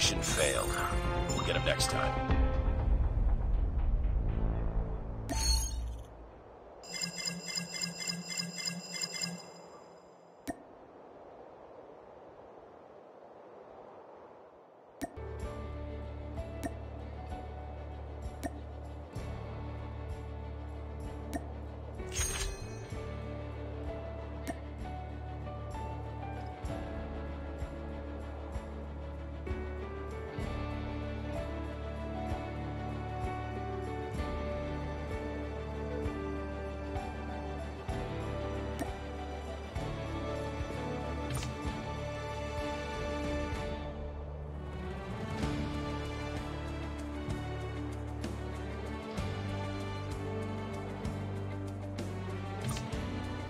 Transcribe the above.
Mission failed. We'll get him next time.